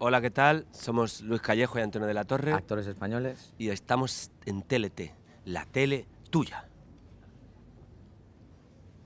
Hola, ¿qué tal? Somos Luis Callejo y Antonio de la Torre Actores españoles. y estamos en TLT, la tele tuya.